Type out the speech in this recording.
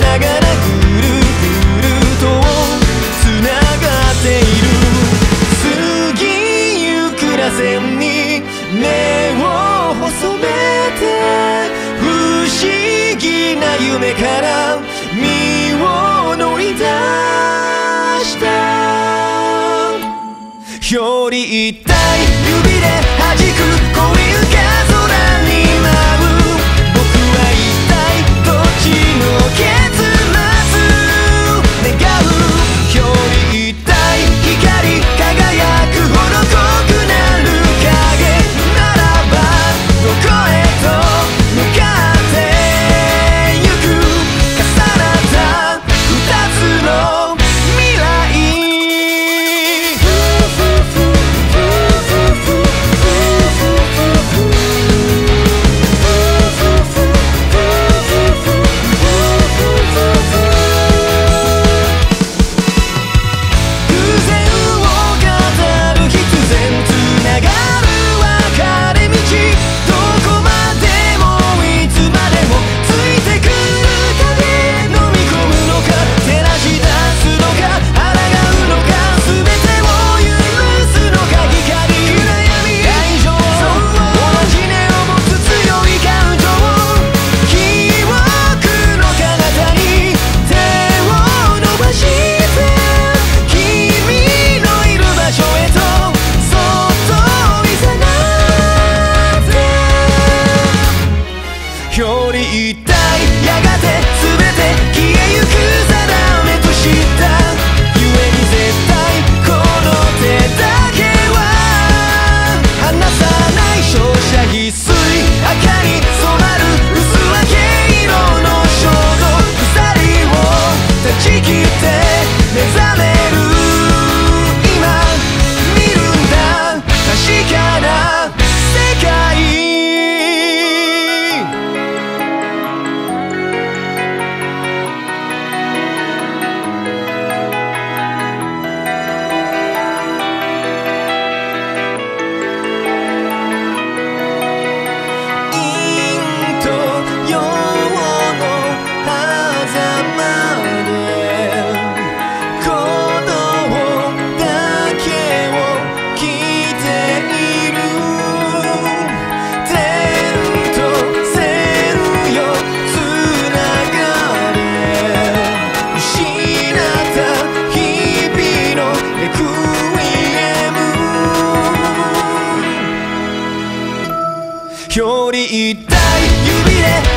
ながるぐるとつながっている。次ぎゆくらせに目を細めて不思議な夢から身を乗り出した。より一体指で弾くムより痛い指で